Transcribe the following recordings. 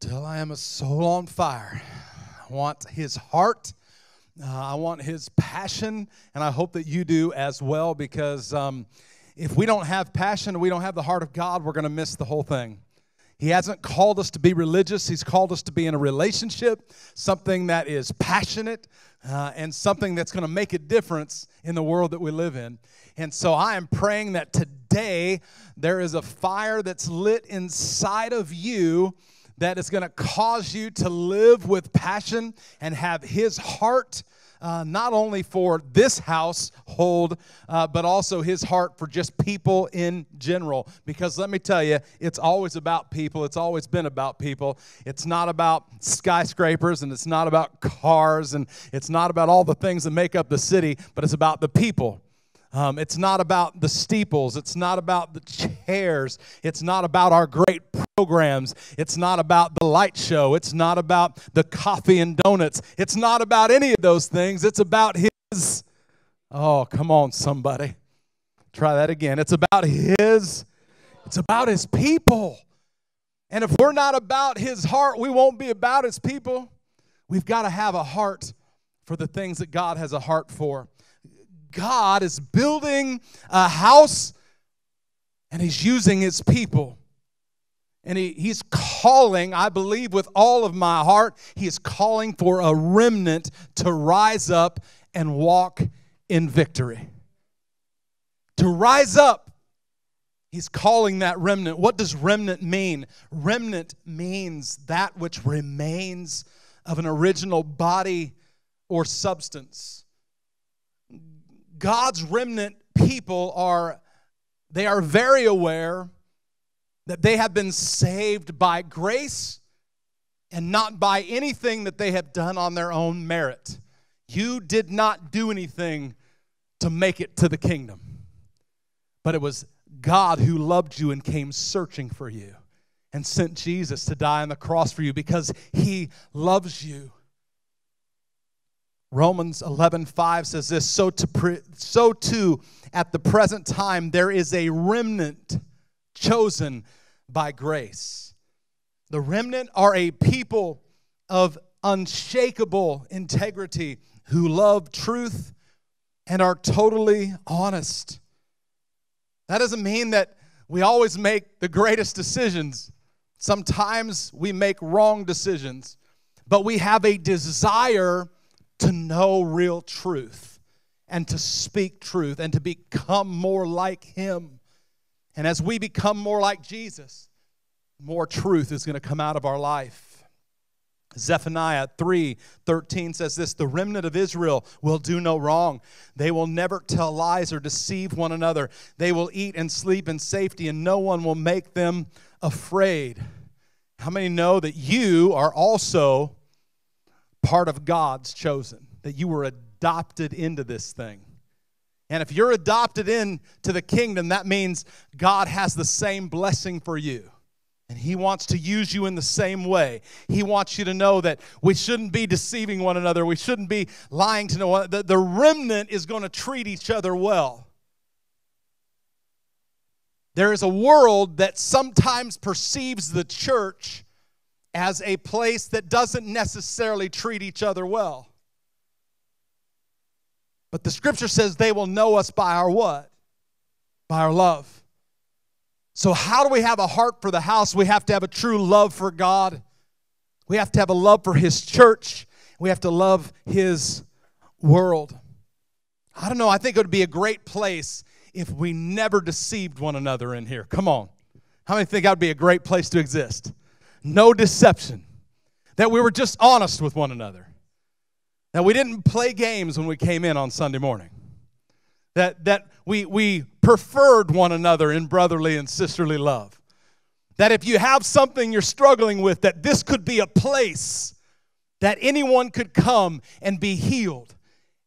till I am a soul on fire. I want his heart. Uh, I want his passion, and I hope that you do as well because um, if we don't have passion and we don't have the heart of God, we're going to miss the whole thing. He hasn't called us to be religious. He's called us to be in a relationship, something that is passionate uh, and something that's going to make a difference in the world that we live in. And so I am praying that today there is a fire that's lit inside of you that is going to cause you to live with passion and have His heart. Uh, not only for this household, uh, but also his heart for just people in general. Because let me tell you, it's always about people. It's always been about people. It's not about skyscrapers and it's not about cars and it's not about all the things that make up the city, but it's about the people. Um, it's not about the steeples. It's not about the chairs. It's not about our great programs. It's not about the light show. It's not about the coffee and donuts. It's not about any of those things. It's about His. Oh, come on, somebody. Try that again. It's about His. It's about His people. And if we're not about His heart, we won't be about His people. We've got to have a heart for the things that God has a heart for. God is building a house and He's using His people. And he, He's calling, I believe with all of my heart, He is calling for a remnant to rise up and walk in victory. To rise up, He's calling that remnant. What does remnant mean? Remnant means that which remains of an original body or substance. God's remnant people are they are very aware that they have been saved by grace and not by anything that they have done on their own merit. You did not do anything to make it to the kingdom, but it was God who loved you and came searching for you and sent Jesus to die on the cross for you because he loves you. Romans 11:5 says this, so to pre, so too at the present time there is a remnant chosen by grace. The remnant are a people of unshakable integrity who love truth and are totally honest. That doesn't mean that we always make the greatest decisions. Sometimes we make wrong decisions, but we have a desire to know real truth and to speak truth and to become more like Him. And as we become more like Jesus, more truth is going to come out of our life. Zephaniah 3 13 says this The remnant of Israel will do no wrong. They will never tell lies or deceive one another. They will eat and sleep in safety, and no one will make them afraid. How many know that you are also part of God's chosen, that you were adopted into this thing. And if you're adopted into the kingdom, that means God has the same blessing for you. And He wants to use you in the same way. He wants you to know that we shouldn't be deceiving one another. We shouldn't be lying to no one. The, the remnant is going to treat each other well. There is a world that sometimes perceives the church as a place that doesn't necessarily treat each other well. But the scripture says they will know us by our what? By our love. So, how do we have a heart for the house? We have to have a true love for God. We have to have a love for His church. We have to love His world. I don't know. I think it would be a great place if we never deceived one another in here. Come on. How many think that would be a great place to exist? No deception, that we were just honest with one another, that we didn't play games when we came in on Sunday morning, that, that we, we preferred one another in brotherly and sisterly love. That if you have something you're struggling with, that this could be a place that anyone could come and be healed.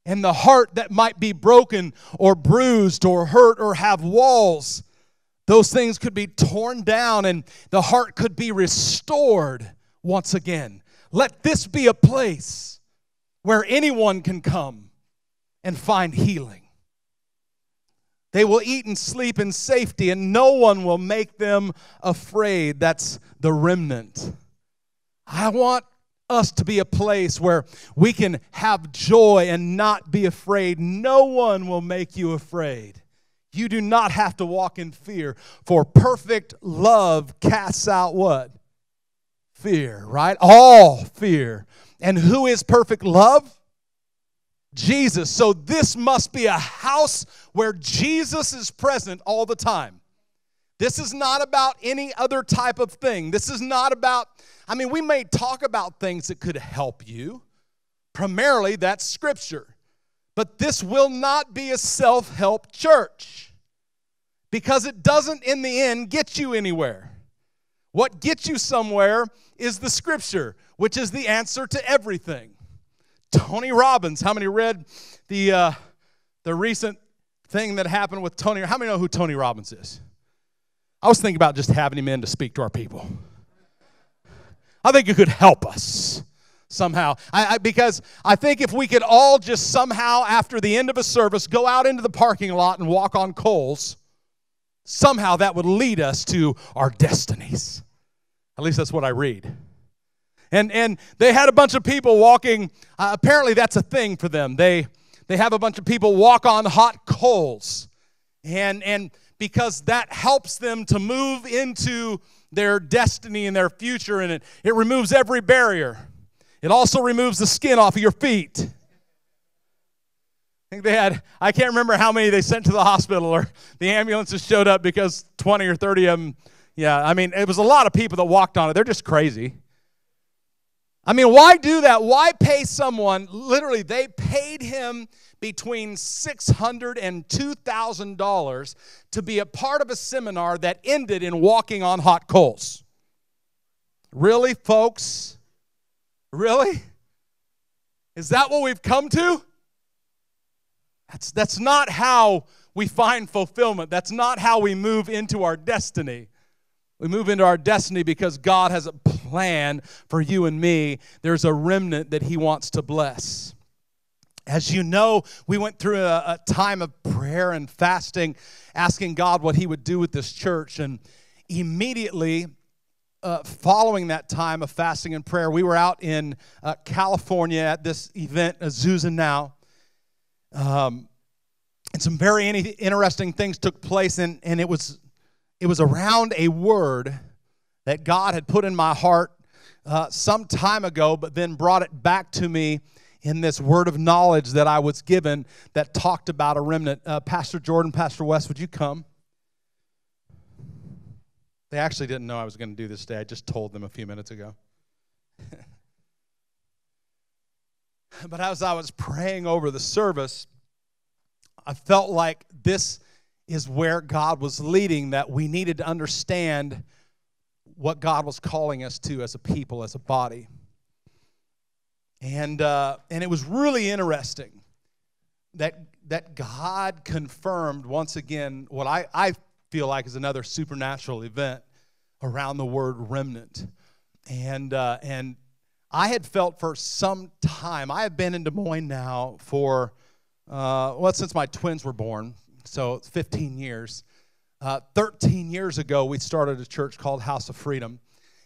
And the heart that might be broken or bruised or hurt or have walls those things could be torn down and the heart could be restored once again. Let this be a place where anyone can come and find healing. They will eat and sleep in safety, and no one will make them afraid. That's the remnant. I want us to be a place where we can have joy and not be afraid. No one will make you afraid. You do not have to walk in fear, for perfect love casts out what? Fear, right? All fear. And who is perfect love? Jesus. So this must be a house where Jesus is present all the time. This is not about any other type of thing. This is not about, I mean, we may talk about things that could help you. Primarily, that's scripture. But this will not be a self help church because it doesn't, in the end, get you anywhere. What gets you somewhere is the scripture, which is the answer to everything. Tony Robbins, how many read the, uh, the recent thing that happened with Tony? How many know who Tony Robbins is? I was thinking about just having him in to speak to our people. I think it could help us somehow. I, I, because I think if we could all just somehow, after the end of a service, go out into the parking lot and walk on coals, somehow that would lead us to our destinies. At least that's what I read. And, and they had a bunch of people walking. Uh, apparently, that's a thing for them. They, they have a bunch of people walk on hot coals. And, and because that helps them to move into their destiny and their future, and it, it removes every barrier. It also removes the skin off of your feet. I think they had, I can't remember how many they sent to the hospital or the ambulances showed up because 20 or 30 of them, yeah, I mean, it was a lot of people that walked on it. They're just crazy. I mean, why do that? Why pay someone, literally, they paid him between $600 and $2,000 to be a part of a seminar that ended in walking on hot coals. Really, folks? Really? Is that what we've come to? That's, that's not how we find fulfillment. That's not how we move into our destiny. We move into our destiny because God has a plan for you and me. There's a remnant that He wants to bless. As you know, we went through a, a, time of prayer and fasting, asking God what He would do with this church. And immediately uh, following that time of fasting and prayer, we were out in uh, California at this event, Azusa Now. Um, and some very interesting things took place, and, and it, was, it was around a word that God had put in my heart uh, some time ago, but then brought it back to me in this word of knowledge that I was given that talked about a remnant. Uh, Pastor Jordan, Pastor Wes, would you come? They actually didn't know I was going to do this today. I just told them a few minutes ago. but as I was praying over the service, I felt like this is where God was leading, that we needed to understand what God was calling us to as a people, as a body. And, uh, and it was really interesting that, that God confirmed once again what I, I feel like is another supernatural event around the word remnant. And, uh, and I had felt for some time, I have been in Des Moines now for, uh, well, since my twins were born, so 15 years. Uh, 13 years ago, we started a church called House of Freedom.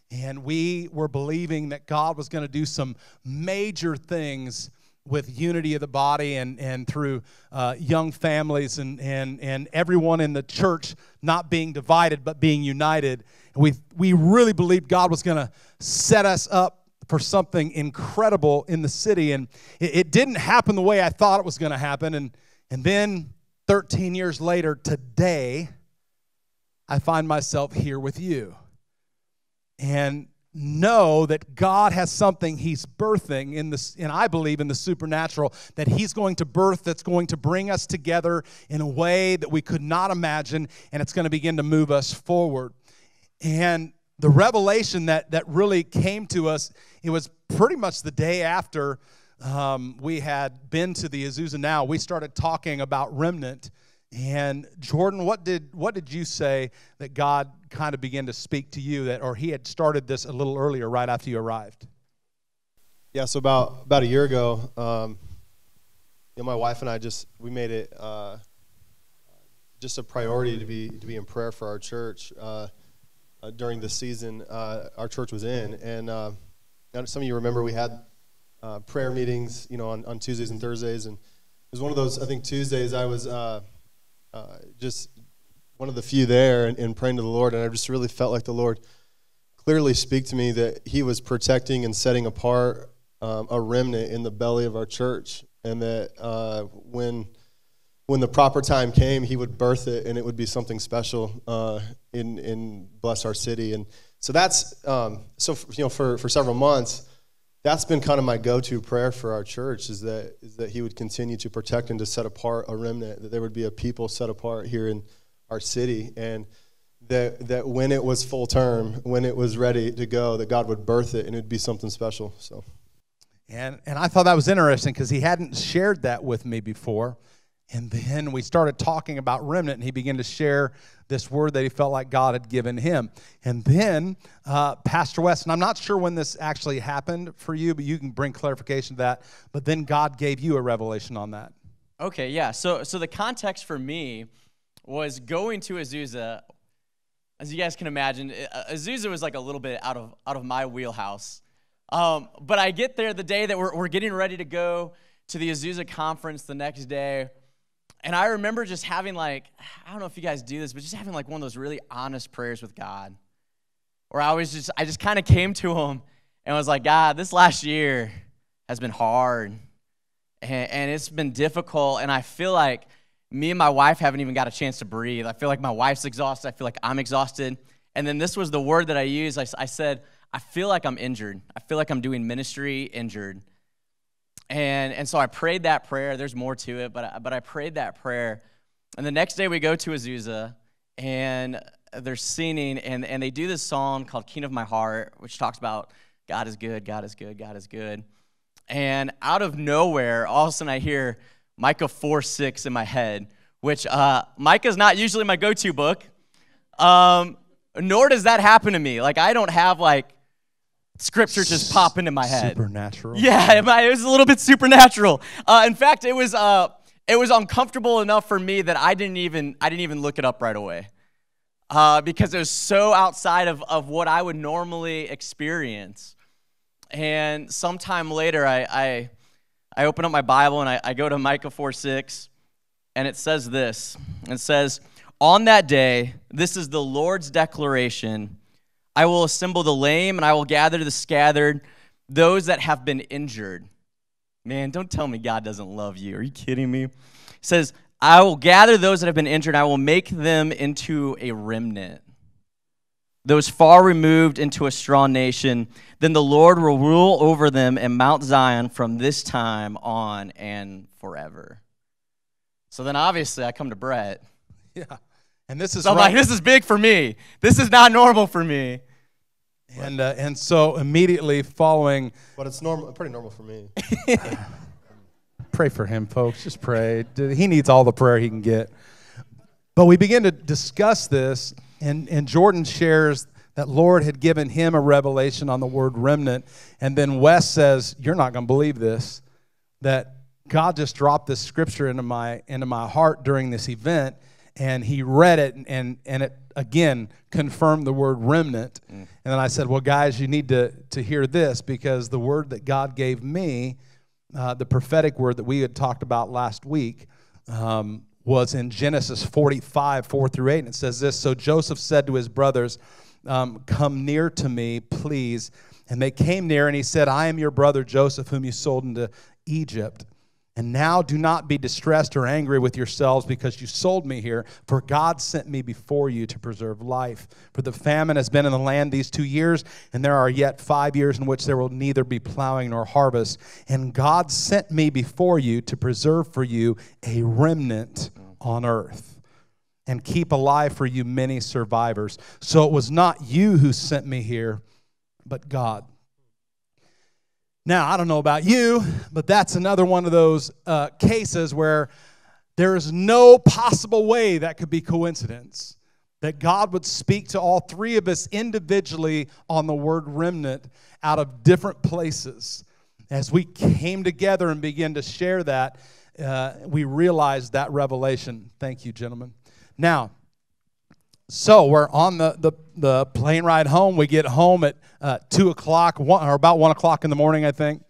And we were believing that God was going to do some major things with unity of the body and, and through uh, young families and, and, and everyone in the church not being divided but being united. We, we really believed God was going to set us up for something incredible in the city. And it, it didn't happen the way I thought it was going to happen. And, and then 13 years later, today, I find myself here with you and know that God has something He's birthing in this, and I believe in the supernatural, that He's going to birth that's going to bring us together in a way that we could not imagine, and it's going to begin to move us forward. And the revelation that, that really came to us, it was pretty much the day after um, we had been to the Azusa Now. We started talking about remnant and Jordan, what did what did you say that God kind of began to speak to you that or he had started this a little earlier right after you arrived? Yeah, so about about a year ago, um, you know, my wife and I just we made it uh, just a priority to be to be in prayer for our church uh, uh, during the season uh, our church was in, and uh, some of you remember we had uh, prayer meetings, you know, on, on Tuesdays and Thursdays, and it was one of those. I think Tuesdays I was uh, just one of the few there and, and, praying to the Lord, and I just really felt like the Lord clearly speak to me that He was protecting and setting apart um, a remnant in the belly of our church, and that uh, when when the proper time came, He would birth it, and it would be something special uh, in in bless our city. And so that's um, so you know for for several months that's been kind of my go-to prayer for our church is that is that he would continue to protect and to set apart a remnant that there would be a people set apart here in our city and that that when it was full term when it was ready to go that god would birth it and it'd be something special so. And and i thought that was interesting because he hadn't shared that with me before and then we started talking about remnant, and he began to share this word that he felt like God had given him. And then uh, Pastor Wes, and I'm not sure when this actually happened for you, but you can bring clarification to that. But then God gave you a revelation on that. Okay, yeah. So, so the context for me was going to Azusa. As you guys can imagine, uh, Azusa was like a little bit out of out of my wheelhouse. Um, but I get there the day that we're, we're getting ready to go to the Azusa conference the next day and I remember just having like, I don't know if you guys do this, but just having like one of those really honest prayers with God. Where I was just, I just kind of came to him and was like, God, this last year has been hard and, and it's been difficult. And I feel like me and my wife haven't even got a chance to breathe. I feel like my wife's exhausted. I feel like I'm exhausted. And then this was the word that I used. I, I said, I feel like I'm injured. I feel like I'm doing ministry injured. And, and so I prayed that prayer. There's more to it, but I, but I prayed that prayer. And the next day we go to Azusa and they're singing and, and they do this song called King of My Heart, which talks about God is good, God is good, God is good. And out of nowhere, all of a sudden I hear Micah 4 6 in my head, which uh, Micah is not usually my go to book. Um, nor does that happen to me. Like, I don't have like scripture just pop into my head. Supernatural. Yeah, it was a little bit supernatural. Uh, in fact, it was uh, it was uncomfortable enough for me that I didn't even I didn't even look it up right away uh, because it was so outside of, of what I would normally experience. And sometime later, I I, I open up my Bible and I, I go to Micah 4 6, and it says this. It says, On that day, this is the Lord's declaration I will assemble the lame and I will gather the scattered, those that have been injured. Man, don't tell me God doesn't love you. Are you kidding me? It says, I will gather those that have been injured, I will make them into a remnant. Those far removed into a strong nation, then the Lord will rule over them in Mount Zion from this time on and forever. So then obviously I come to Brett. Yeah. And this is so I'm right. like, this is big for me. This is not normal for me. And uh, and so immediately following, but it's normal, pretty normal for me. pray for him, folks. Just pray. He needs all the prayer he can get. But we begin to discuss this, and and Jordan shares that Lord had given him a revelation on the word remnant, and then Wes says, "You're not going to believe this." That God just dropped this scripture into my into my heart during this event, and he read it, and and it again confirmed the word remnant. Mm. And then I said, Well, guys, you need to, to hear this because the word that God gave me, uh, the prophetic word that we had talked about last week, um, was in Genesis 45, 4 through 8. And it says this So Joseph said to his brothers, um, Come near to me, please. And they came near, and he said, I am your brother Joseph, whom you sold into Egypt. And now do not be distressed or angry with yourselves because you sold me here, for God sent me before you to preserve life. For the famine has been in the land these two years, and there are yet five years in which there will neither be plowing nor harvest. And God sent me before you to preserve for you a remnant on earth and keep alive for you many survivors. So it was not you who sent me here, but God. Now, I don't know about you, but that's another one of those uh, cases where there is no possible way that could be coincidence. That God would speak to all three of us individually on the word remnant out of different places. As we came together and began to share that, uh, we realized that revelation. Thank you, gentlemen. Now, so we're on the, the, the plane ride home. We get home at uh, 2 o'clock, one, or about 1 o'clock in the morning, I think.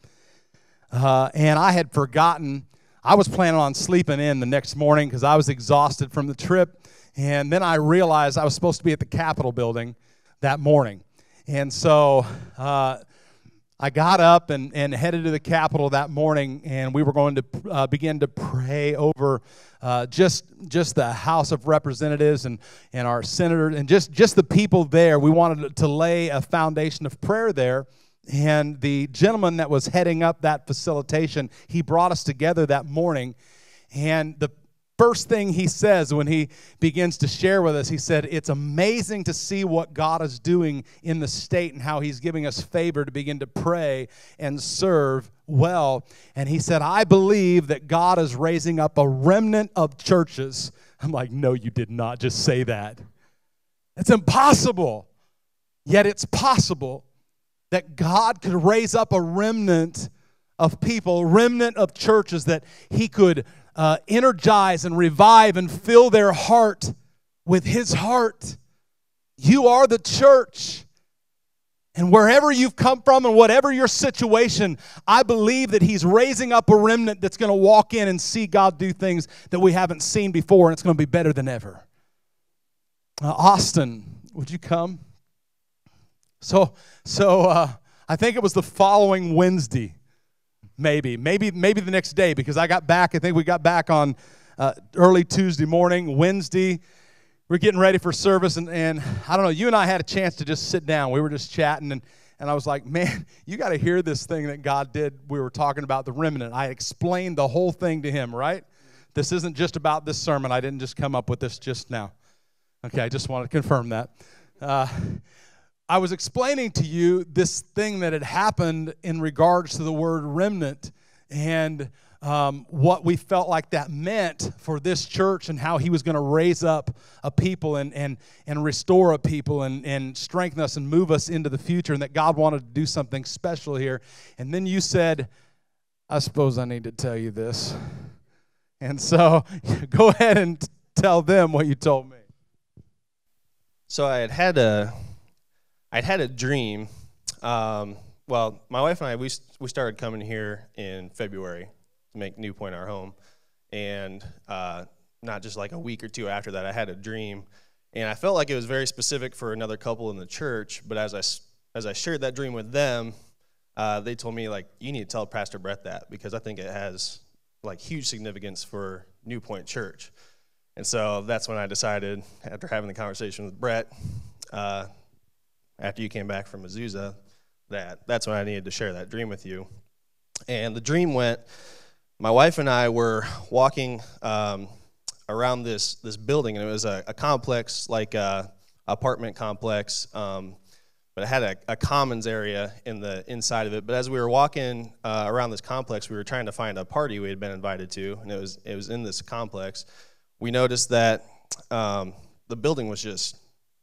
Uh, and I had forgotten, I was planning on sleeping in the next morning because I was exhausted from the trip. And then I realized I was supposed to be at the Capitol building that morning. And so uh, I got up and, and headed to the Capitol that morning, and we were going to uh, begin to pray over uh, just, just the House of Representatives and, and our senators and just, just the people there. We wanted to lay a foundation of prayer there. And the gentleman that was heading up that facilitation, he brought us together that morning. And the first thing he says when he begins to share with us, he said, It's amazing to see what God is doing in the state and how he's giving us favor to begin to pray and serve well. And he said, I believe that God is raising up a remnant of churches. I'm like, No, you did not just say that. It's impossible. Yet it's possible that God could raise up a remnant of people, remnant of churches that he could uh, energize and revive and fill their heart with His heart. You are the church. And wherever you've come from and whatever your situation, I believe that He's raising up a remnant that's going to walk in and see God do things that we haven't seen before, and it's going to be better than ever. Uh, Austin, would you come? So, so uh, I think it was the following Wednesday maybe. Maybe maybe the next day because i got back i think we got back on uh, early tuesday morning wednesday. We're getting ready for service and, and i don't know you and i had a chance to just sit down. We were just chatting and, and i was like man you got to hear this thing that god did. We were talking about the remnant. I explained the whole thing to him right? This isn't just about this sermon. I didn't just come up with this just now. Okay i just want to confirm that. Uh, I was explaining to you this thing that had happened in regards to the word remnant and um, what we felt like that meant for this church and how he was going to raise up a people and, and, and restore a people and, and strengthen us and move us into the future and that God wanted to do something special here. And then you said, I suppose I need to tell you this. And so go ahead and tell them what you told me. So I had had a I'd had a dream. Um, well, my wife and I, we, we started coming here in February to make New Point our home. And uh, not just like a week or two after that, I had a dream. And I felt like it was very specific for another couple in the church. But as I, as I shared that dream with them, uh, they told me, like, you need to tell Pastor Brett that because I think it has like huge significance for New Point Church. And so that's when I decided, after having the conversation with Brett, uh, after you came back from Azusa that that's when I needed to share that dream with you. And the dream went my wife and I were walking um, around this, this building, and it was a, a complex, like a apartment complex. Um, but it had a, a, commons area in the inside of it. But as we were walking uh, around this complex, we were trying to find a party we had been invited to, and it was it was in this complex. We noticed that um, the building was just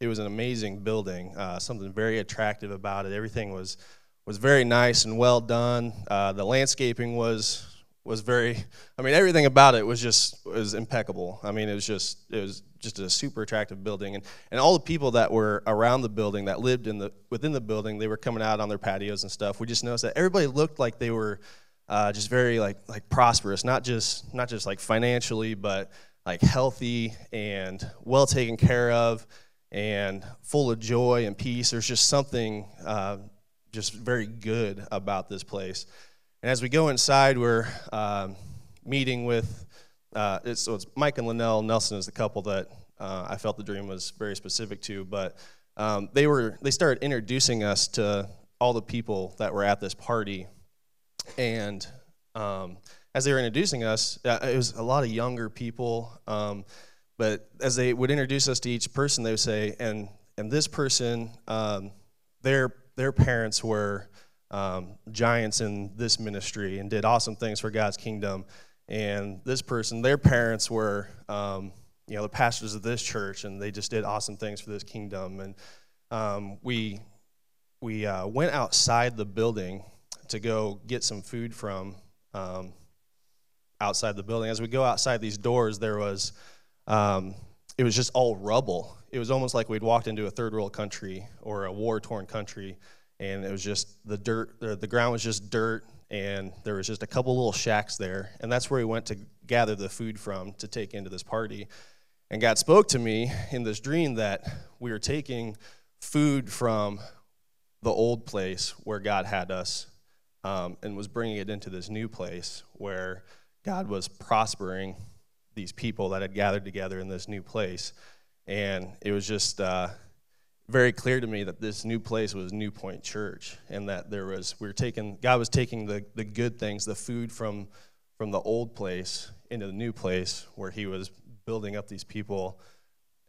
it was an amazing building. Uh, something very attractive about it. Everything was was very nice and well done. Uh, the landscaping was was very. I mean, everything about it was just was impeccable. I mean, it was just it was just a super attractive building, and and all the people that were around the building that lived in the within the building, they were coming out on their patios and stuff. We just noticed that everybody looked like they were uh, just very like like prosperous, not just not just like financially, but like healthy and well taken care of and full of joy and peace. There's just something uh, just very good about this place. And as we go inside, we're um, meeting with, uh, it's, so it's Mike and Linnell Nelson is the couple that uh, I felt the dream was very specific to, but um, they were they started introducing us to all the people that were at this party, and um, as they were introducing us, uh, it was a lot of younger people. Um, but as they would introduce us to each person, they would say, and, and this person, um, their, their parents were um, giants in this ministry and did awesome things for God's kingdom. And this person, their parents were, um, you know, the pastors of this church, and they just did awesome things for this kingdom. And um, we, we uh, went outside the building to go get some food from um, outside the building. As we go outside these doors, there was um, it was just all rubble. it was almost like we'd walked into a third world country or a war torn country, and it was just the dirt, the ground was just dirt, and there was just a couple little shacks there, and that's where we went to gather the food from to take into this party. And God spoke to me in this dream that we were taking food from the old place where God had us um, and was bringing it into this new place where God was prospering these people that had gathered together in this new place. And it was just uh, very clear to me that this new place was New Point Church and that there was, we were taking, God was taking the, the good things, the food from, from the old place into the new place where He was building up these people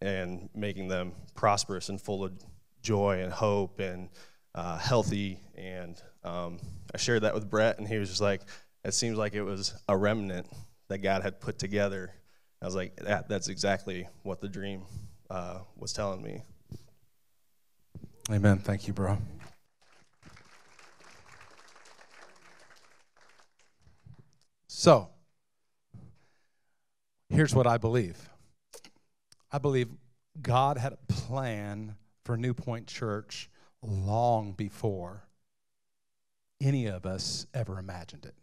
and making them prosperous and full of joy and hope and uh, healthy. And um, I shared that with Brett, and he was just like, it seems like it was a remnant that God had put together. I was like, that, that's exactly what the dream uh, was telling me. Amen. Thank you, bro. So, here's what I believe I believe God had a plan for New Point Church long before any of us ever imagined it.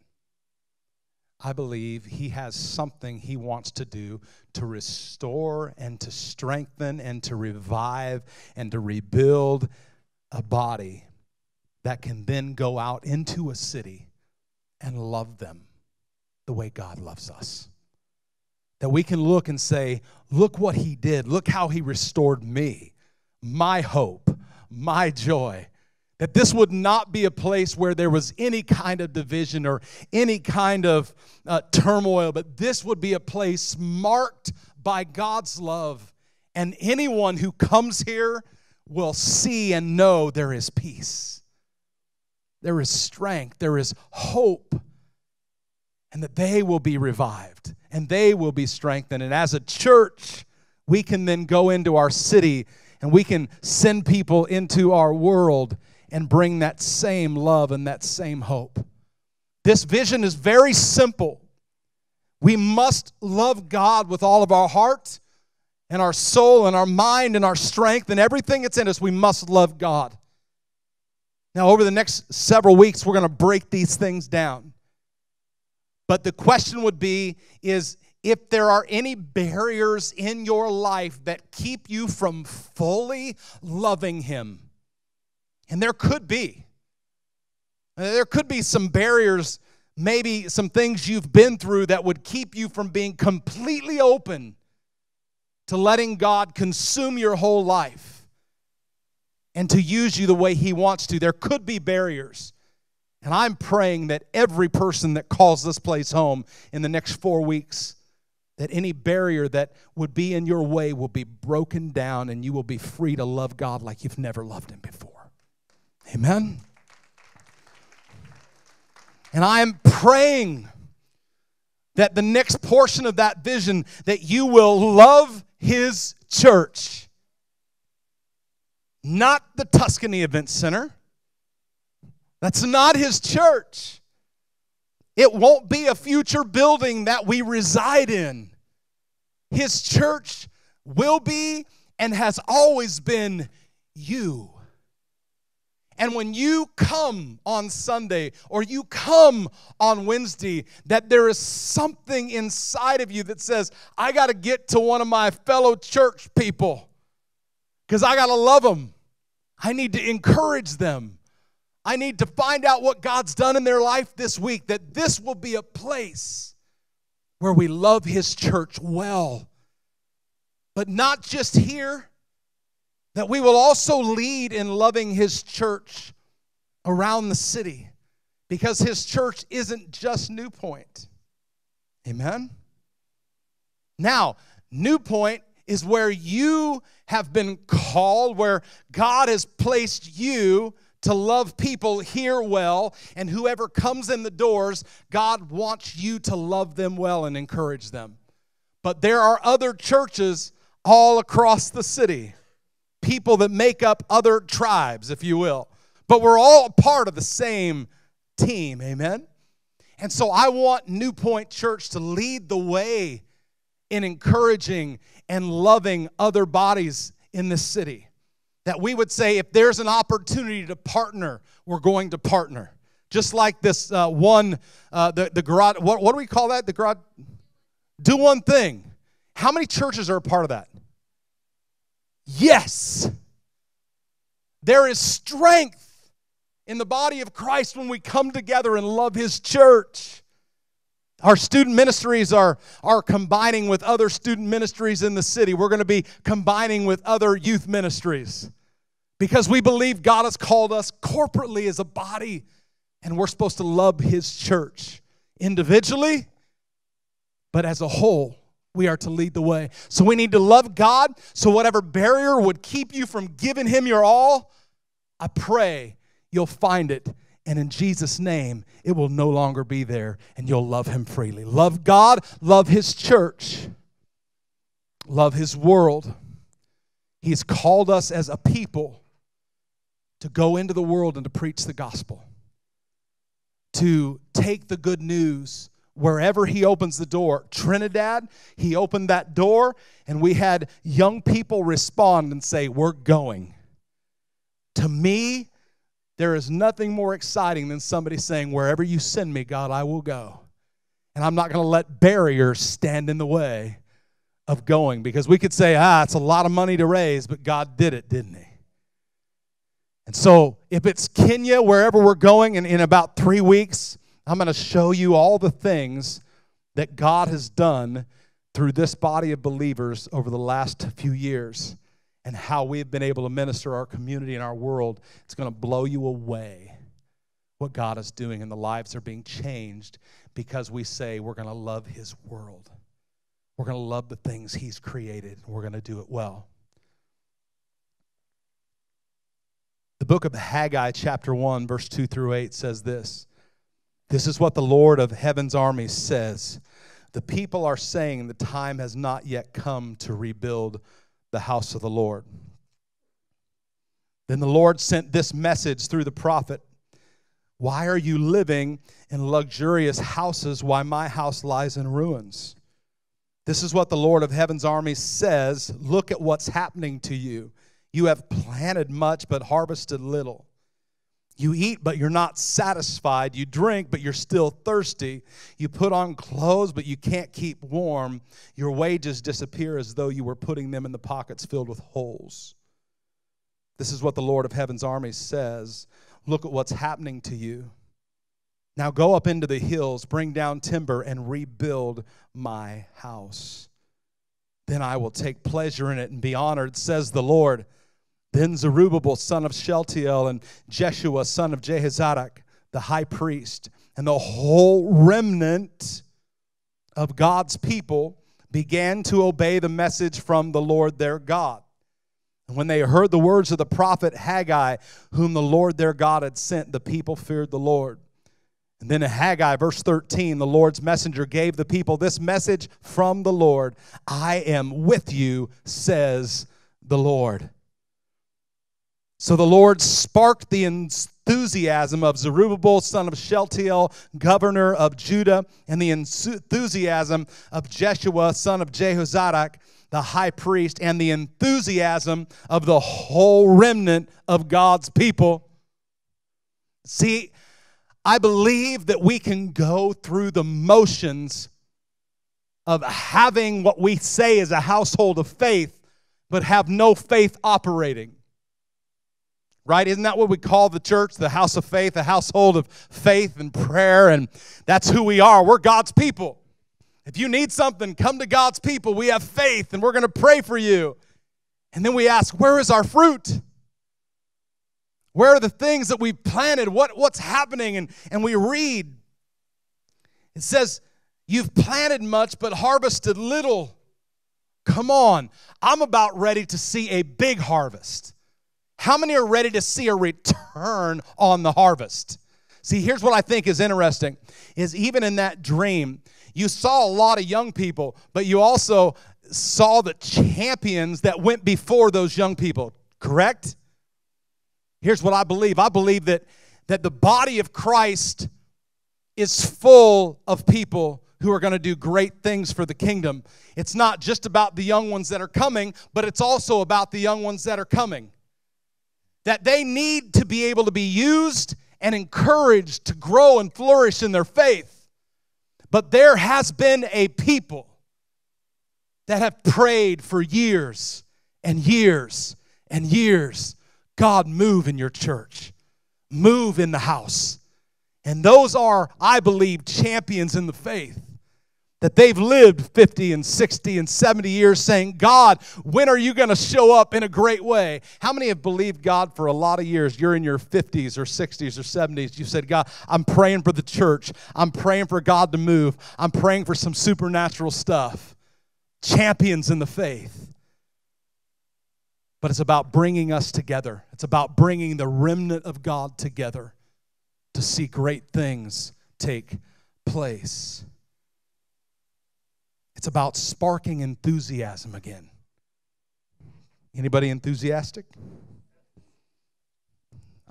I believe he has something he wants to do to restore and to strengthen and to revive and to rebuild a body that can then go out into a city and love them the way God loves us. That we can look and say, Look what he did. Look how he restored me, my hope, my joy that this would not be a place where there was any kind of division or any kind of uh, turmoil, but this would be a place marked by God's love. And anyone who comes here will see and know there is peace, there is strength, there is hope, and that they will be revived and they will be strengthened. And as a church, we can then go into our city and we can send people into our world and bring that same love and that same hope. This vision is very simple. We must love God with all of our heart and our soul and our mind and our strength and everything that's in us. We must love God. Now, over the next several weeks, we're going to break these things down. But the question would be is if there are any barriers in your life that keep you from fully loving Him, and there could be. Uh, there could be some barriers, maybe some things you've been through that would keep you from being completely open to letting God consume your whole life and to use you the way He wants to. There could be barriers. And I'm praying that every person that calls this place home in the next four weeks, that any barrier that would be in your way will be broken down and you will be free to love God like you've never loved Him before. Amen. And I am praying that the next portion of that vision that you will love his church. Not the Tuscany Event Center. That's not his church. It won't be a future building that we reside in. His church will be and has always been you. And when you come on Sunday or you come on Wednesday, that there is something inside of you that says, I got to get to one of my fellow church people because I got to love them. I need to encourage them. I need to find out what God's done in their life this week, that this will be a place where we love His church well. But not just here that we will also lead in loving His church around the city because His church isn't just New Point. Amen? Now, New Point is where you have been called, where God has placed you to love people here well, and whoever comes in the doors, God wants you to love them well and encourage them. But there are other churches all across the city people that make up other tribes, if you will. But we're all part of the same team, amen? And so I want New Point Church to lead the way in encouraging and loving other bodies in this city. That we would say, if there's an opportunity to partner, we're going to partner. Just like this uh, one, uh, the, the garage, what, what do we call that? The garage, do one thing. How many churches are a part of that? Yes. There is strength in the body of Christ when we come together and love His church. Our student ministries are, are combining with other student ministries in the city. We're going to be combining with other youth ministries because we believe God has called us corporately as a body and we're supposed to love His church individually, but as a whole. We are to lead the way. So we need to love God. So, whatever barrier would keep you from giving Him your all, I pray you'll find it. And in Jesus' name, it will no longer be there, and you'll love Him freely. Love God, love His church, love His world. He's called us as a people to go into the world and to preach the gospel, to take the good news wherever he opens the door. Trinidad, he opened that door, and we had young people respond and say, We're going. To me, there is nothing more exciting than somebody saying, Wherever you send me, God, I will go. And I'm not going to let barriers stand in the way of going because we could say, Ah, it's a lot of money to raise, but God did it, didn't He? And so, if it's Kenya, wherever we're going, in, in about three weeks, I'm going to show you all the things that God has done through this body of believers over the last few years and how we've been able to minister our community and our world. It's going to blow you away what God is doing, and the lives are being changed because we say we're going to love His world. We're going to love the things He's created, and we're going to do it well. The book of Haggai, chapter 1, verse 2 through 8 says this This is what the Lord of heaven's armies says. The people are saying the time has not yet come to rebuild the house of the Lord. Then the Lord sent this message through the prophet Why are you living in luxurious houses while my house lies in ruins? This is what the Lord of heaven's army says Look at what's happening to you. You have planted much, but harvested little. You eat, but you're not satisfied. You drink, but you're still thirsty. You put on clothes, but you can't keep warm. Your wages disappear as though you were putting them in the pockets filled with holes. This is what the Lord of Heaven's armies says. Look at what's happening to you. Now go up into the hills, bring down timber, and rebuild my house. Then I will take pleasure in it and be honored, says the Lord. Then Zerubbabel, son of Shealtiel, and Jeshua, son of Jehozadak, the high priest, and the whole remnant of God's people began to obey the message from the Lord their God. And when they heard the words of the prophet Haggai, whom the Lord their God had sent, the people feared the Lord. And then in Haggai, verse 13, the Lord's messenger gave the people this message from the Lord I am with you, says the Lord. So the Lord sparked the enthusiasm of Zerubbabel, son of Shealtiel, governor of Judah, and the enthusiasm of Jeshua, son of Jehozadak, the high priest, and the enthusiasm of the whole remnant of God's people. See, I believe that we can go through the motions of having what we say is a household of faith, but have no faith operating right? Isn't that what we call the church? The house of faith, a household of faith and prayer, and that's who we are. We're God's people. If you need something, come to God's people. We have faith and we're going to pray for you. And then we ask, where is our fruit? Where are the things that we planted? What, what's happening? And, and we read, it says, You've planted much, but harvested little. Come on. I'm about ready to see a big harvest. How many are ready to see a return on the harvest? See, here's what I think is interesting is even in that dream, you saw a lot of young people, but you also saw the champions that went before those young people, correct? Here's what I believe. I believe that that the body of Christ is full of people who are going to do great things for the kingdom. It's not just about the young ones that are coming, but it's also about the young ones that are coming. That they need to be able to be used and encouraged to grow and flourish in their faith. But there has been a people that have prayed for years and years and years. God, move in your church, move in the house. And those are, I believe, champions in the faith. That they've lived 50 and 60 and 70 years saying, God, when are you going to show up in a great way? How many have believed God for a lot of years? You're in your 50s or 60s or 70s. You said, God, I'm praying for the church. I'm praying for God to move. I'm praying for some supernatural stuff. Champions in the faith but it's about bringing us together. It's about bringing the remnant of God together to see great things take place. It's about sparking enthusiasm again. Anybody enthusiastic?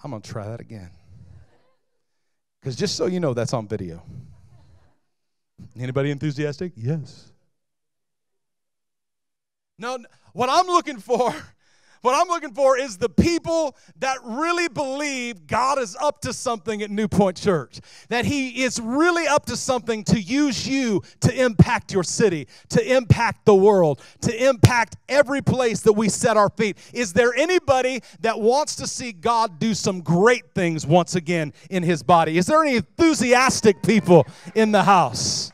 I'm going to try that again. Cuz just so you know that's on video. Anybody enthusiastic? Yes. No, what I'm looking for what I'm looking for is the people that really believe God is up to something at New Point Church. That He is really up to something to use you to impact your city, to impact the world, to impact every place that we set our feet. Is there anybody that wants to see God do some great things once again in His body? Is there any enthusiastic people in the house?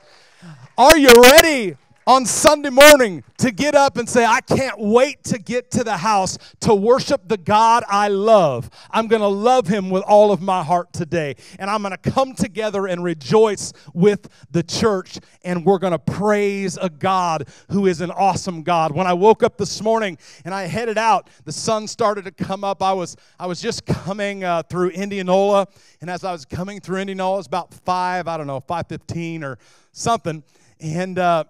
Are you ready on Sunday morning to get up and say, I can't wait to get to the house to worship the God I love. I'm going to love him with all of my heart today. And I'm going to come together and rejoice with the church. And we're going to praise a God who is an awesome God. When I woke up this morning and I headed out, the sun started to come up. I was, I was just coming uh, through Indianola. And as I was coming through Indianola, it was about 5, I don't know, 5.15 or something. And, uh,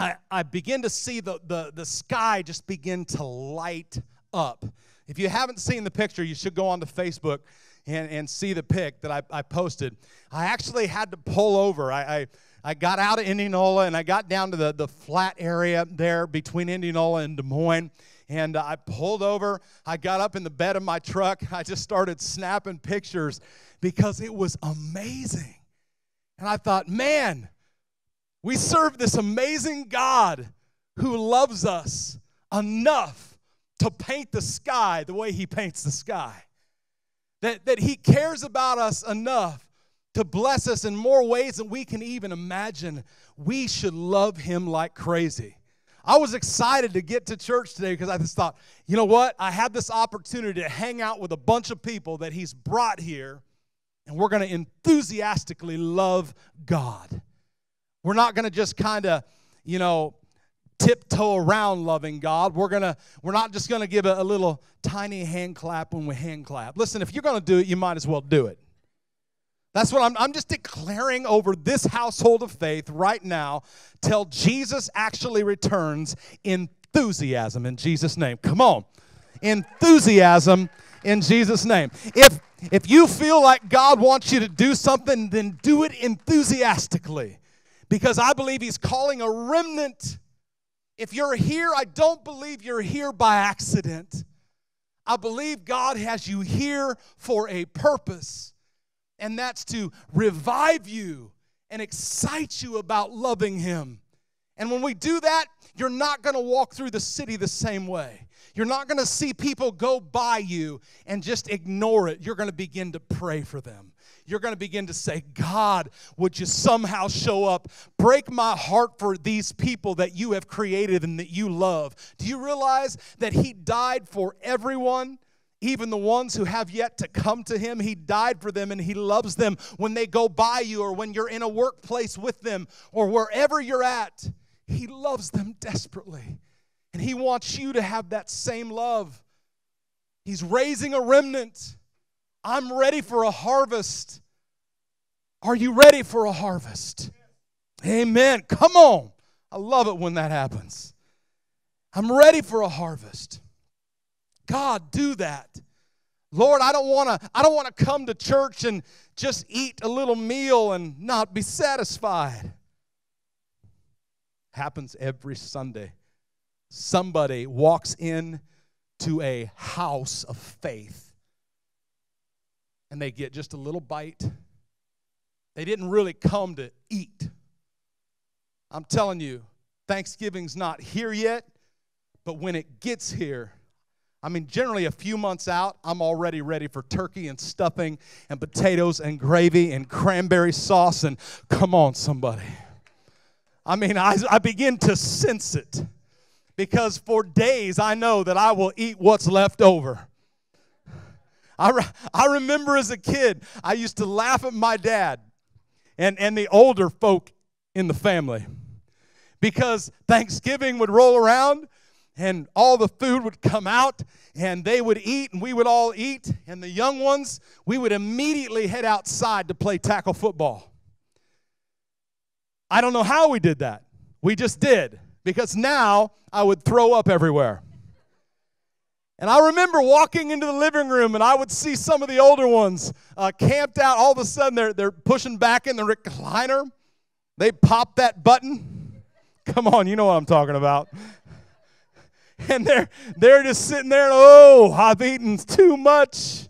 I, I begin to see the, the, the sky just begin to light up. If you haven't seen the picture, you should go on to Facebook and, and see the pic that I, I posted. I actually had to pull over. I, I, I got out of Indianola and I got down to the, the flat area there between Indianola and Des Moines. And I pulled over. I got up in the bed of my truck. I just started snapping pictures because it was amazing. And I thought, man, we serve this amazing God who loves us enough to paint the sky the way He paints the sky. That, that He cares about us enough to bless us in more ways than we can even imagine. We should love Him like crazy. I was excited to get to church today because I just thought, you know what? I had this opportunity to hang out with a bunch of people that He's brought here, and we're going to enthusiastically love God. We're not going to just kind of, you know, tiptoe around loving God. We're gonna, we're not just gonna give a, a little tiny hand clap when we hand clap. Listen, if you're gonna do it, you might as well do it. That's what I'm, I'm just declaring over this household of faith right now till Jesus actually returns enthusiasm in Jesus' name. Come on. Enthusiasm in Jesus' name. If if you feel like God wants you to do something, then do it enthusiastically because I believe He's calling a remnant. If you're here, I don't believe you're here by accident. I believe God has you here for a purpose, and that's to revive you and excite you about loving Him. And when we do that, you're not going to walk through the city the same way. You're not going to see people go by you and just ignore it. You're going to begin to pray for them you're going to begin to say, God, would you somehow show up? Break my heart for these people that you have created and that you love. Do you realize that He died for everyone? even the ones who have yet to come to him, he died for them and he loves them when they go by you or when you're in a workplace with them or wherever you're at. He loves them desperately. And he wants you to have that same love. He's raising a remnant. I'm ready for a harvest. Are you ready for a harvest? Amen. Come on. I love it when that happens. I'm ready for a harvest. God, do that. Lord, I don't want to I don't want to come to church and just eat a little meal and not be satisfied. happens every Sunday. Somebody walks in to a house of faith and they get just a little bite. They didn't really come to eat. I'm telling you, Thanksgiving's not here yet, but when it gets here, I mean, generally a few months out, I'm already ready for turkey and stuffing and potatoes and gravy and cranberry sauce. And come on, somebody. I mean, I, I begin to sense it because for days I know that I will eat what's left over. I, re- I remember as a kid, I used to laugh at my dad and, and the older folk in the family. Because Thanksgiving would roll around and all the food would come out and they would eat and we would all eat. And the young ones we would immediately head outside to play tackle football. I don't know how we did that. We just did. Because now i would throw up everywhere and i remember walking into the living room and i would see some of the older ones uh, camped out. All of a sudden they're, they're pushing back in the recliner. They pop that button. Come on you know what i'm talking about. And they're they're just sitting there oh i've eaten too much.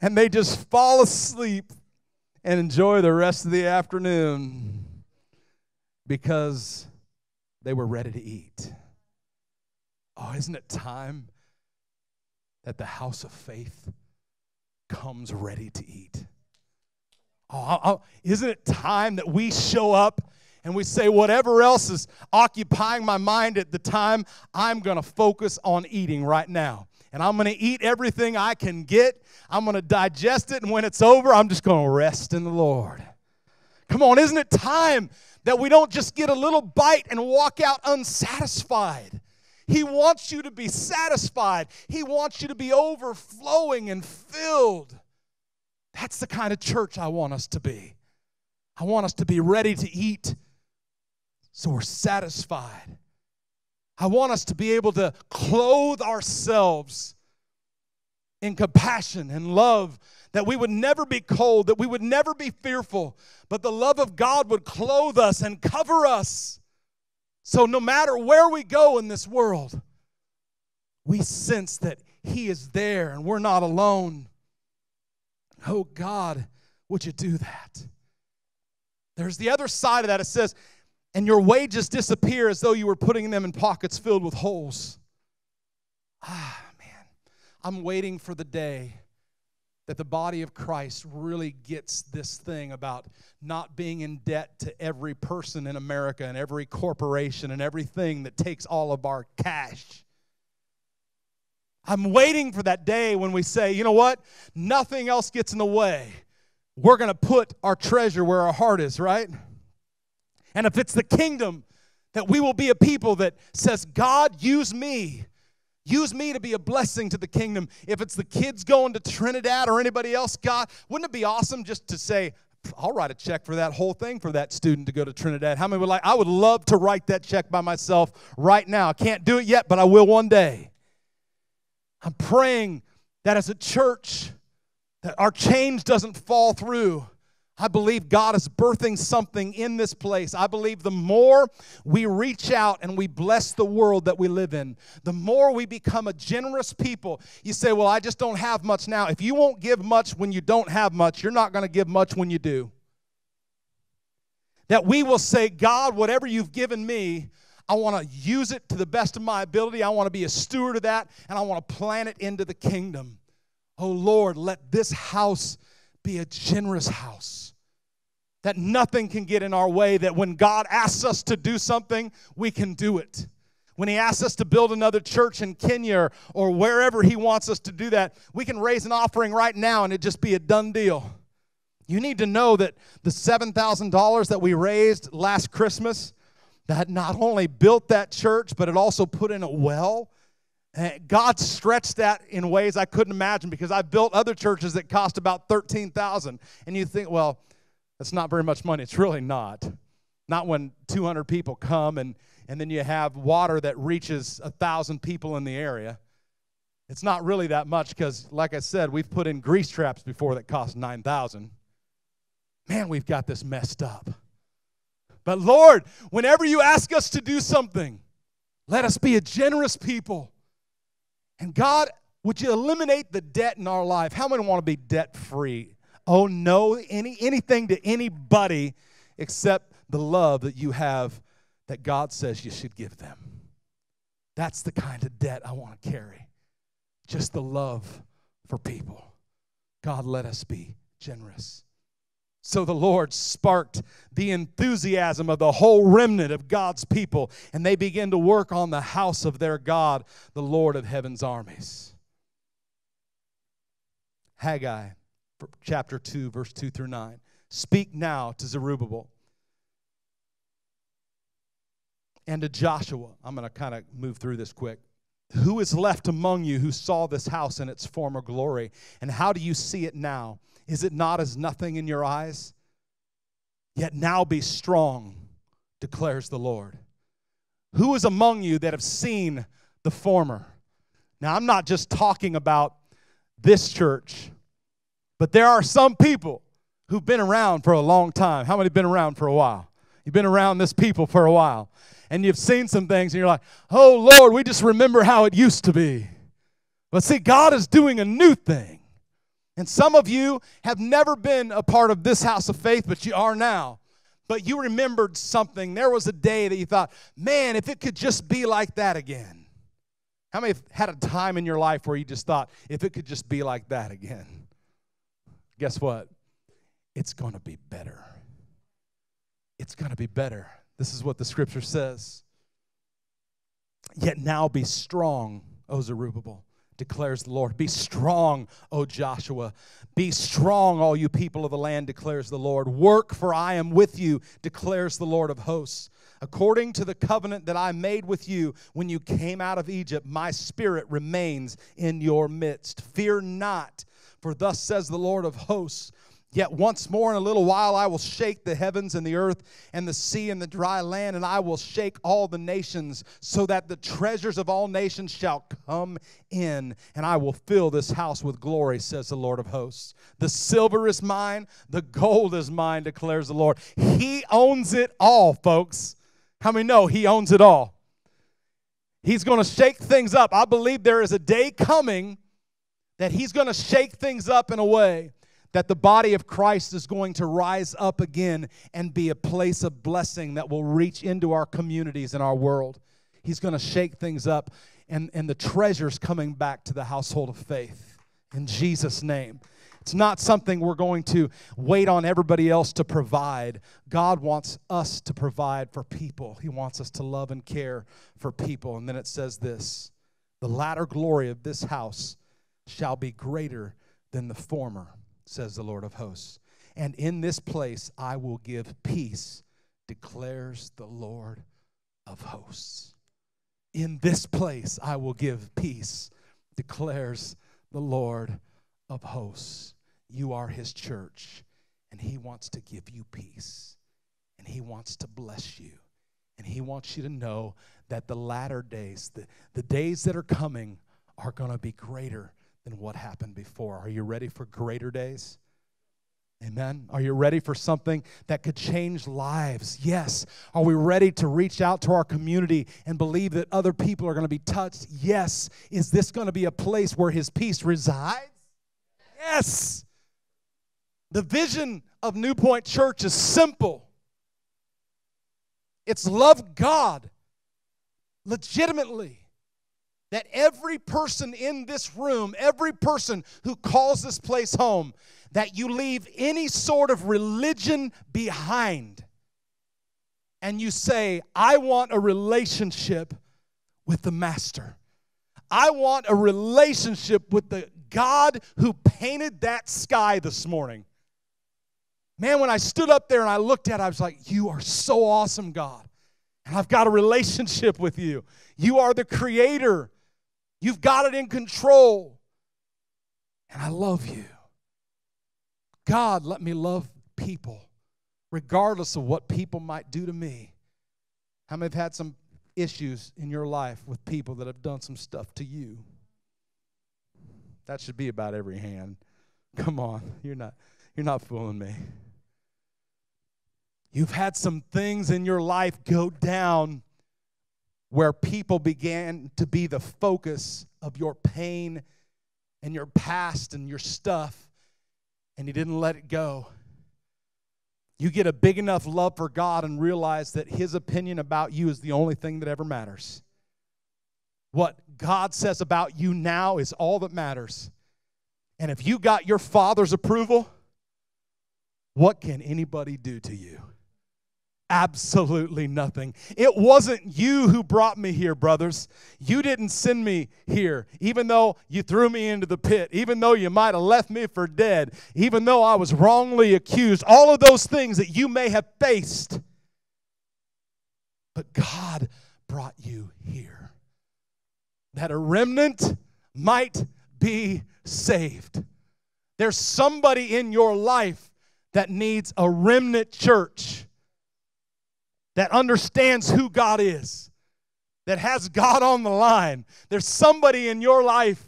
And they just fall asleep and enjoy the rest of the afternoon because they were ready to eat. Oh isn't it time that the house of faith comes ready to eat oh isn't it time that we show up and we say, whatever else is occupying my mind at the time, I'm going to focus on eating right now. And I'm going to eat everything I can get. I'm going to digest it. And when it's over, I'm just going to rest in the Lord. Come on, isn't it time that we don't just get a little bite and walk out unsatisfied? He wants you to be satisfied, He wants you to be overflowing and filled. That's the kind of church I want us to be. I want us to be ready to eat so we're satisfied. I want us to be able to clothe ourselves in compassion and love, that we would never be cold, that we would never be fearful, but the love of God would clothe us and cover us. So no matter where we go in this world, we sense that He is there and we're not alone. Oh God, would you do that? There's the other side of that. It says, and your wages disappear as though you were putting them in pockets filled with holes. Ah, man. I'm waiting for the day that the body of Christ really gets this thing about not being in debt to every person in America and every corporation and everything that takes all of our cash. I'm waiting for that day when we say, you know what? Nothing else gets in the way. We're going to put our treasure where our heart is, right? And if it's the kingdom, that we will be a people that says, God, use me. Use me to be a blessing to the kingdom. If it's the kids going to Trinidad or anybody else, God, wouldn't it be awesome just to say, I'll write a check for that whole thing for that student to go to Trinidad? How many would like? I would love to write that check by myself right now. I can't do it yet, but I will one day. I'm praying that as a church, that our change doesn't fall through I believe God is birthing something in this place. I believe the more we reach out and we bless the world that we live in, the more we become a generous people. You say, Well, I just don't have much now. If you won't give much when you don't have much, you're not going to give much when you do. That we will say, God, whatever you've given me, I want to use it to the best of my ability. I want to be a steward of that, and I want to plant it into the kingdom. Oh Lord, let this house be a generous house. That nothing can get in our way, that when God asks us to do something, we can do it. When He asks us to build another church in Kenya or, wherever He wants us to do that, we can raise an offering right now and it just be a done deal. You need to know that the $7,000 that we raised last Christmas, that not only built that church, but it also put in a well Eh, God stretched that in ways I couldn't imagine because I've built other churches that cost about 13,000 and you think, well, that's not very much money. It's really not. Not when 200 people come and and then you have water that reaches a thousand people in the area. It's not really that much because, like I said, we've put in grease traps before that cost 9,000. Man, we've got this messed up. But Lord, whenever you ask us to do something, let us be a generous people. And God, would you eliminate the debt in our life? How many want to be debt free? Oh no, any anything to anybody except the love that you have that God says you should give them. That's the kind of debt I want to carry. Just the love for people. God, let us be generous. So the Lord sparked the enthusiasm of the whole remnant of God's people, and they began to work on the house of their God, the Lord of heaven's armies. Haggai, chapter 2, verse 2 through 9. Speak now to Zerubbabel and to Joshua. I'm going to kind of move through this quick. Who is left among you who saw this house in its former glory? And how do you see it now? Is it not as nothing in your eyes? Yet now be strong, declares the Lord. Who is among you that have seen the former? Now, I'm not just talking about this church, but there are some people who've been around for a long time. How many been around for a while? You've been around this people for a while. And you've seen some things and you're like, oh Lord, we just remember how it used to be. But see, God is doing a new thing. And some of you have never been a part of this house of faith, but you are now. But you remembered something. There was a day that you thought, man, if it could just be like that again. How many have had a time in your life where you just thought, if it could just be like that again? Guess what? It's going to be better. It's going to be better. This is what the scripture says. Yet now be strong, O Zerubbabel declares the Lord. Be strong, O Joshua. Be strong, all you people of the land, declares the Lord. Work, for I am with you, declares the Lord of hosts. According to the covenant that I made with you when you came out of Egypt, my spirit remains in your midst. Fear not, for thus says the Lord of hosts Yet once more in a little while I will shake the heavens and the earth and the sea and the dry land, and I will shake all the nations, so that the treasures of all nations shall come in, and I will fill this house with glory, says the Lord of hosts. The silver is mine, the gold is mine, declares the Lord. He owns it all, folks. How many know He owns it all? He's going to shake things up. I believe there is a day coming that He's going to shake things up in a way that the body of Christ is going to rise up again and be a place of blessing that will reach into our communities and our world. He's going to shake things up, and, and the treasures coming back to the household of faith in Jesus' name. It's not something we're going to wait on everybody else to provide. God wants us to provide for people. He wants us to love and care for people. And then it says this the latter glory of this house shall be greater than the former says the Lord of hosts. And in this place I will give peace, declares the Lord of hosts. In this place I will give peace, declares the Lord of hosts. You are his church, and he wants to give you peace, and he wants to bless you, and he wants you to know that the latter days, the, the days that are coming, are going to be greater than what happened before. Are you ready for greater days? Amen. Are you ready for something that could change lives? Yes. Are we ready to reach out to our community and believe that other people are going to be touched? Yes. Is this going to be a place where His peace resides? Yes. The vision of New Point Church is simple it's love God legitimately that every person in this room, every person who calls this place home, that you leave any sort of religion behind and you say, I want a relationship with the Master. I want a relationship with the God who painted that sky this morning. Man, when I stood up there and I looked at it, I was like, You are so awesome, God. And I've got a relationship with you. You are the creator You've got it in control. And I love you. God, let me love people, regardless of what people might do to me. How many have had some issues in your life with people that have done some stuff to you? That should be about every hand. Come on, you're not you're not fooling me. You've had some things in your life go down where people began to be the focus of your pain and your past and your stuff, and you didn't let it go. You get a big enough love for God and realize that His opinion about you is the only thing that ever matters. What God says about you now is all that matters. And if you got your Father's approval, what can anybody do to you? Absolutely nothing. It wasn't you who brought me here, brothers. You didn't send me here, even though you threw me into the pit, even though you might have left me for dead, even though I was wrongly accused, all of those things that you may have faced. But God brought you here. That a remnant might be saved. There's somebody in your life that needs a remnant church that understands who God is, that has God on the line. There's somebody in your life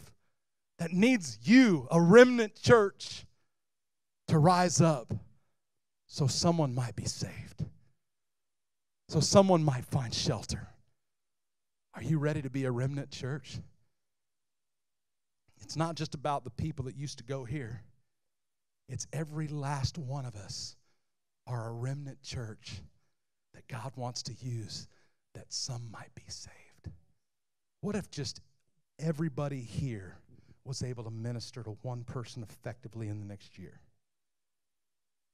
that needs you, a remnant church, to rise up so someone might be saved, so someone might find shelter. Are you ready to be a remnant church? It's not just about the people that used to go here. It's every last one of us are a remnant church God wants to use that some might be saved. What if just everybody here was able to minister to one person effectively in the next year?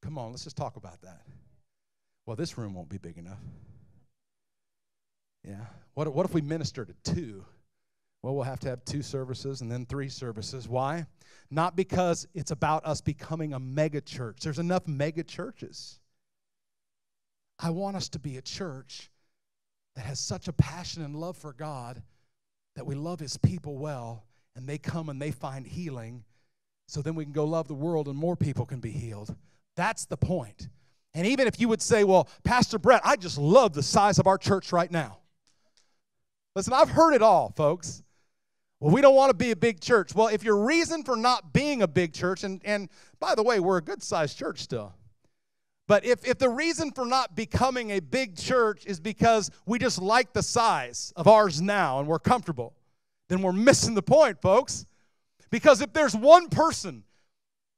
Come on, let's just talk about that. Well, this room won't be big enough. Yeah. What, what if we minister to two? Well, we'll have to have two services and then three services. Why? Not because it's about us becoming a mega church. There's enough mega churches. I want us to be a church that has such a passion and love for God that we love His people well and they come and they find healing so then we can go love the world and more people can be healed. That's the point. And even if you would say, well, Pastor Brett, I just love the size of our church right now. Listen, I've heard it all, folks. Well, we don't want to be a big church. Well, if your reason for not being a big church, and, and by the way, we're a good sized church still. But if, if the reason for not becoming a big church is because we just like the size of ours now and we're comfortable, then we're missing the point, folks. Because if there's one person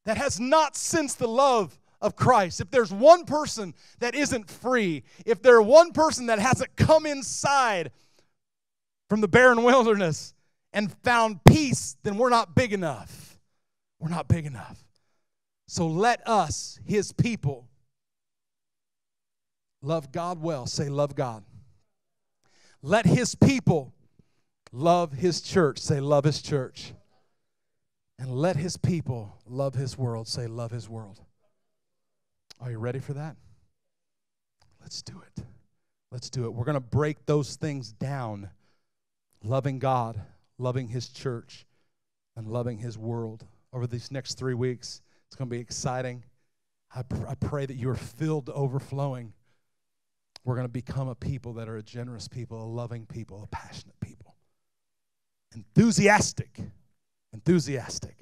that has not sensed the love of Christ, if there's one person that isn't free, if there's one person that hasn't come inside from the barren wilderness and found peace, then we're not big enough. We're not big enough. So let us, his people, Love God well. Say, love God. Let his people love his church. Say, love his church. And let his people love his world. Say, love his world. Are you ready for that? Let's do it. Let's do it. We're going to break those things down loving God, loving his church, and loving his world over these next three weeks. It's going to be exciting. I, pr- I pray that you are filled to overflowing we're going to become a people that are a generous people, a loving people, a passionate people. Enthusiastic. Enthusiastic.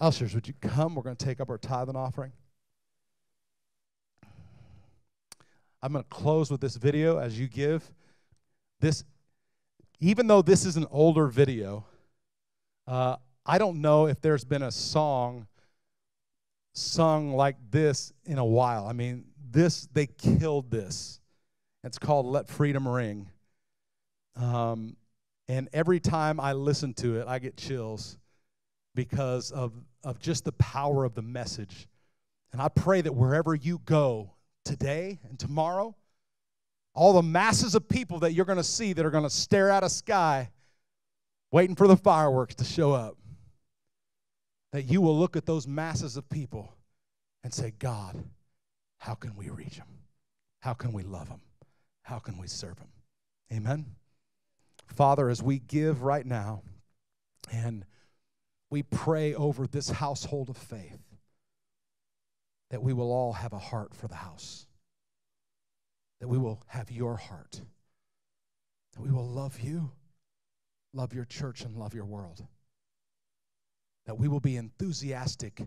Ushers, would you come? We're going to take up our tithe and offering. I'm going to close with this video as you give. This, even though this is an older video, uh, I don't know if there's been a song sung like this in a while. I mean, this, they killed this. It's called Let Freedom Ring. Um, and every time I listen to it, I get chills because of, of just the power of the message. And I pray that wherever you go today and tomorrow, all the masses of people that you're going to see that are going to stare at a sky waiting for the fireworks to show up, that you will look at those masses of people and say, God, how can we reach them? How can we love them? How can we serve Him? Amen. Father, as we give right now and we pray over this household of faith, that we will all have a heart for the house, that we will have your heart, that we will love you, love your church, and love your world, that we will be enthusiastic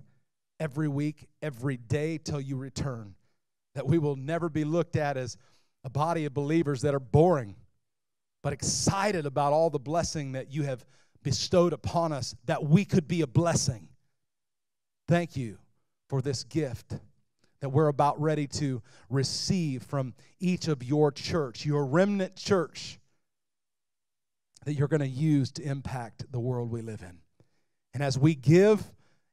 every week, every day till you return that we will never be looked at as a body of believers that are boring, but excited about all the blessing that you have bestowed upon us, that we could be a blessing. Thank you for this gift that we're about ready to receive from each of your church, your remnant church, that you're going to use to impact the world we live in. And as we give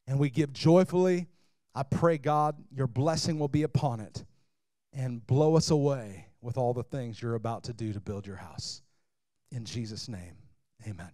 and we give joyfully, I pray, God, your blessing will be upon it and blow us away with all the things you're about to do to build your house. In Jesus' name, amen.